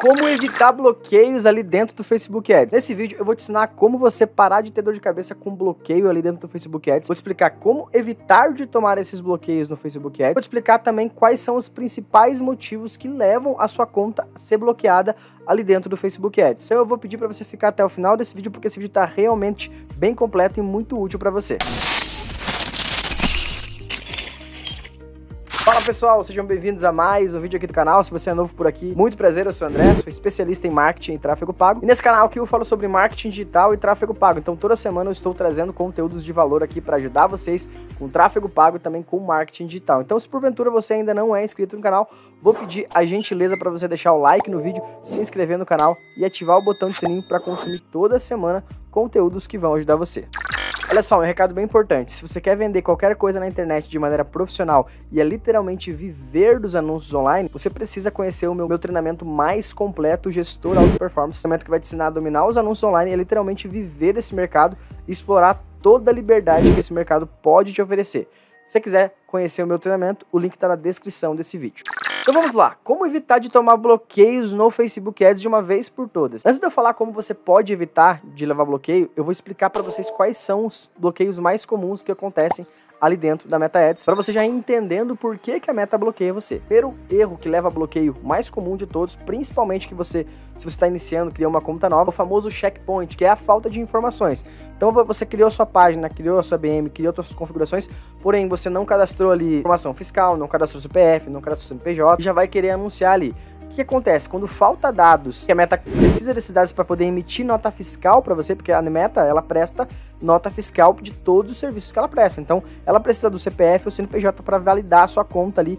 Como evitar bloqueios ali dentro do Facebook Ads. Nesse vídeo eu vou te ensinar como você parar de ter dor de cabeça com bloqueio ali dentro do Facebook Ads. Vou te explicar como evitar de tomar esses bloqueios no Facebook Ads. Vou te explicar também quais são os principais motivos que levam a sua conta a ser bloqueada ali dentro do Facebook Ads. Então eu vou pedir para você ficar até o final desse vídeo porque esse vídeo está realmente bem completo e muito útil para você. Fala pessoal, sejam bem-vindos a mais um vídeo aqui do canal. Se você é novo por aqui, muito prazer, eu sou o André, sou especialista em marketing e tráfego pago. E nesse canal aqui eu falo sobre marketing digital e tráfego pago. Então toda semana eu estou trazendo conteúdos de valor aqui para ajudar vocês com tráfego pago e também com marketing digital. Então se porventura você ainda não é inscrito no canal, vou pedir a gentileza para você deixar o like no vídeo, se inscrever no canal e ativar o botão de sininho para consumir toda semana conteúdos que vão ajudar você. Olha só, um recado bem importante. Se você quer vender qualquer coisa na internet de maneira profissional e é literalmente viver dos anúncios online, você precisa conhecer o meu, meu treinamento mais completo, Gestor Alto Performance. Treinamento que vai te ensinar a dominar os anúncios online e é literalmente viver desse mercado e explorar toda a liberdade que esse mercado pode te oferecer. Se você quiser conhecer o meu treinamento, o link está na descrição desse vídeo. Então vamos lá, como evitar de tomar bloqueios no Facebook Ads de uma vez por todas? Antes de eu falar como você pode evitar de levar bloqueio, eu vou explicar para vocês quais são os bloqueios mais comuns que acontecem ali dentro da Meta Ads, para você já entendendo por que, que a Meta bloqueia você. Primeiro erro que leva a bloqueio mais comum de todos, principalmente que você, se você está iniciando, criou uma conta nova, o famoso checkpoint, que é a falta de informações. Então você criou sua página, criou a sua BM, criou suas configurações, porém você não cadastrou ali informação fiscal, não cadastrou seu PF, não cadastrou CNPJ, já vai querer anunciar ali. O que acontece? Quando falta dados, que a Meta precisa desses dados para poder emitir nota fiscal para você, porque a Meta ela presta nota fiscal de todos os serviços que ela presta. Então, ela precisa do CPF ou CNPJ para validar a sua conta ali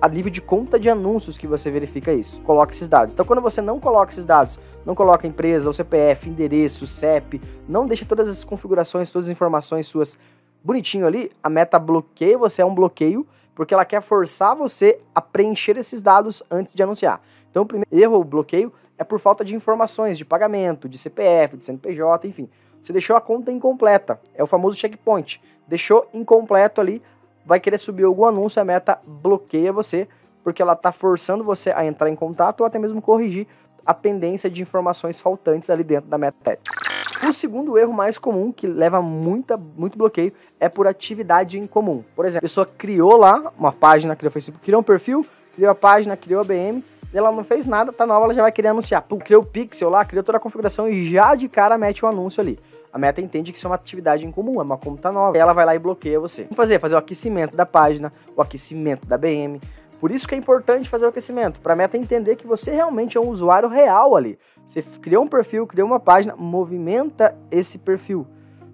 a nível de conta de anúncios que você verifica isso. Coloca esses dados. Então, quando você não coloca esses dados, não coloca empresa, o CPF, endereço, CEP, não deixa todas as configurações, todas as informações suas bonitinho ali, a meta bloqueia você, é um bloqueio, porque ela quer forçar você a preencher esses dados antes de anunciar. Então, o primeiro erro ou bloqueio é por falta de informações de pagamento, de CPF, de CNPJ, enfim. Você deixou a conta incompleta, é o famoso checkpoint. Deixou incompleto ali, vai querer subir algum anúncio, a meta bloqueia você, porque ela está forçando você a entrar em contato ou até mesmo corrigir a pendência de informações faltantes ali dentro da meta. O segundo erro mais comum, que leva muita, muito bloqueio, é por atividade em comum. Por exemplo, a pessoa criou lá uma página, criou Facebook, criou um perfil, criou a página, criou a BM, ela não fez nada, tá nova, ela já vai querer anunciar. Pum, criou o pixel lá, criou toda a configuração e já de cara mete o um anúncio ali. A meta entende que isso é uma atividade em comum, é uma conta nova. Ela vai lá e bloqueia você. Vamos fazer, fazer o aquecimento da página, o aquecimento da BM. Por isso que é importante fazer o aquecimento, para a meta entender que você realmente é um usuário real ali. Você criou um perfil, criou uma página, movimenta esse perfil,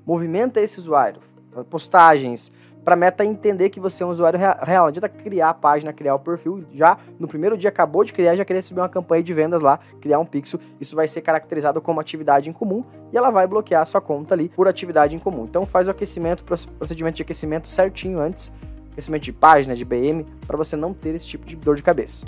movimenta esse usuário. Postagens, para a meta entender que você é um usuário real. Não adianta criar a página, criar o perfil, já no primeiro dia acabou de criar, já querer subir uma campanha de vendas lá, criar um pixel, isso vai ser caracterizado como atividade em comum e ela vai bloquear a sua conta ali por atividade em comum. Então faz o aquecimento, procedimento de aquecimento certinho antes, aquecimento de página, de BM, para você não ter esse tipo de dor de cabeça.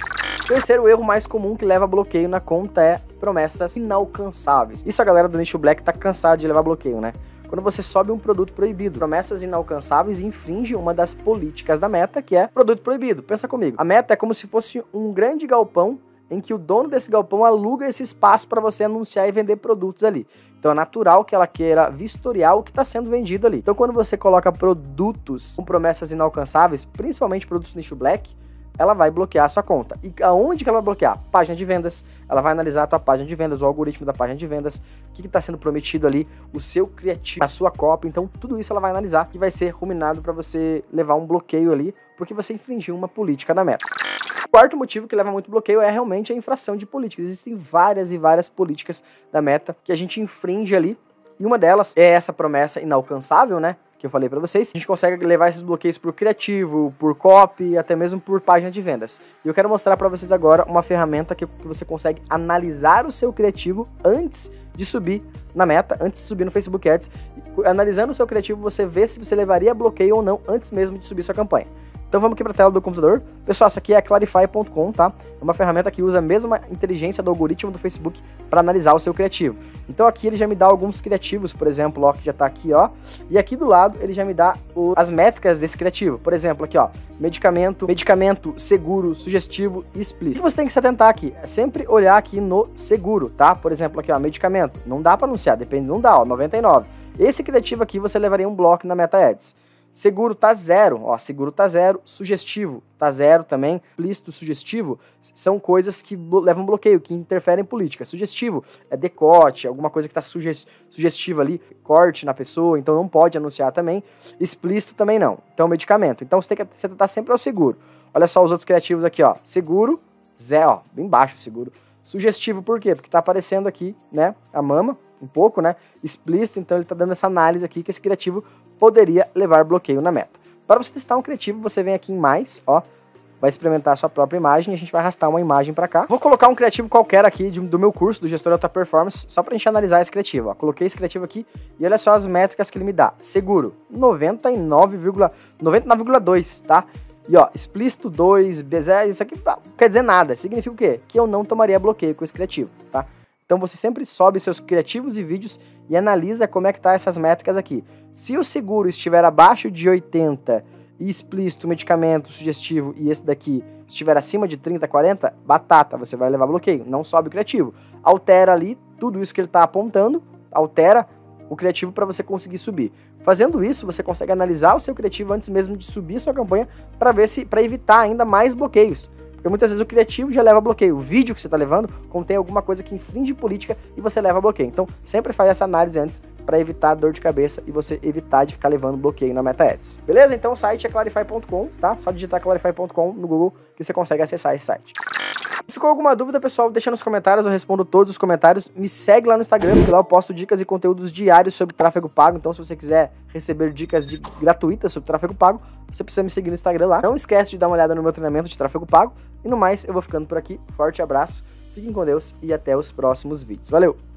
Terceiro erro mais comum que leva bloqueio na conta é promessas inalcançáveis. Isso a galera do nicho black tá cansada de levar bloqueio, né? quando você sobe um produto proibido. Promessas inalcançáveis infringe uma das políticas da meta, que é produto proibido. Pensa comigo. A meta é como se fosse um grande galpão em que o dono desse galpão aluga esse espaço para você anunciar e vender produtos ali. Então é natural que ela queira vistoriar o que está sendo vendido ali. Então quando você coloca produtos com promessas inalcançáveis, principalmente produtos nicho black, ela vai bloquear a sua conta. E aonde que ela vai bloquear? Página de vendas. Ela vai analisar a tua página de vendas, o algoritmo da página de vendas, o que está sendo prometido ali, o seu criativo, a sua cópia. Então, tudo isso ela vai analisar que vai ser ruminado para você levar um bloqueio ali, porque você infringiu uma política da meta. Quarto motivo que leva muito bloqueio é realmente a infração de políticas. Existem várias e várias políticas da meta que a gente infringe ali. E uma delas é essa promessa inalcançável, né? que eu falei para vocês, a gente consegue levar esses bloqueios por criativo, por copy, até mesmo por página de vendas. E eu quero mostrar para vocês agora uma ferramenta que, que você consegue analisar o seu criativo antes de subir na meta, antes de subir no Facebook Ads. Analisando o seu criativo, você vê se você levaria bloqueio ou não antes mesmo de subir sua campanha. Então vamos aqui para a tela do computador. Pessoal, essa aqui é a Clarify.com, tá? É uma ferramenta que usa a mesma inteligência do algoritmo do Facebook para analisar o seu criativo. Então aqui ele já me dá alguns criativos, por exemplo, ó, que já está aqui, ó. E aqui do lado ele já me dá o, as métricas desse criativo. Por exemplo, aqui, ó, medicamento, medicamento seguro, sugestivo e explícito. O que você tem que se atentar aqui é sempre olhar aqui no seguro, tá? Por exemplo, aqui, ó, medicamento. Não dá para anunciar, depende, não dá, ó, 99. Esse criativo aqui você levaria um bloco na Meta Ads. Seguro tá zero, ó, seguro tá zero, sugestivo tá zero também, explícito, sugestivo, são coisas que levam bloqueio, que interferem em política. Sugestivo é decote, alguma coisa que tá sugestiva ali, corte na pessoa, então não pode anunciar também. Explícito também não. Então, medicamento. Então, você tem que tá sempre ao seguro. Olha só os outros criativos aqui, ó. Seguro, zero, ó, bem baixo seguro. Sugestivo por quê? Porque tá aparecendo aqui, né, a mama, um pouco, né, explícito, então ele tá dando essa análise aqui que esse criativo poderia levar bloqueio na meta. Para você testar um criativo, você vem aqui em mais, ó, vai experimentar a sua própria imagem e a gente vai arrastar uma imagem para cá. Vou colocar um criativo qualquer aqui de, do meu curso, do Gestor Alta Performance, só para a gente analisar esse criativo. Ó. Coloquei esse criativo aqui e olha só as métricas que ele me dá. Seguro, 99,2, 99, tá? E ó, explícito 2, B0, isso aqui não quer dizer nada. Significa o quê? Que eu não tomaria bloqueio com esse criativo, tá? Então você sempre sobe seus criativos e vídeos e analisa como é que tá essas métricas aqui. Se o seguro estiver abaixo de 80 e explícito, medicamento, sugestivo e esse daqui estiver acima de 30, 40, batata, você vai levar bloqueio, não sobe o criativo. Altera ali tudo isso que ele está apontando, altera o criativo para você conseguir subir. Fazendo isso, você consegue analisar o seu criativo antes mesmo de subir sua campanha para ver se para evitar ainda mais bloqueios. Porque muitas vezes o criativo já leva bloqueio. O vídeo que você está levando contém alguma coisa que infringe política e você leva bloqueio. Então, sempre faz essa análise antes para evitar dor de cabeça e você evitar de ficar levando bloqueio na Meta Ads. Beleza? Então o site é clarify.com, tá? Só digitar clarify.com no Google que você consegue acessar esse site. Ficou alguma dúvida, pessoal? Deixa nos comentários, eu respondo todos os comentários. Me segue lá no Instagram, porque lá eu posto dicas e conteúdos diários sobre tráfego pago. Então, se você quiser receber dicas de, gratuitas sobre tráfego pago, você precisa me seguir no Instagram lá. Não esquece de dar uma olhada no meu treinamento de tráfego pago. E no mais, eu vou ficando por aqui. Forte abraço, fiquem com Deus e até os próximos vídeos. Valeu!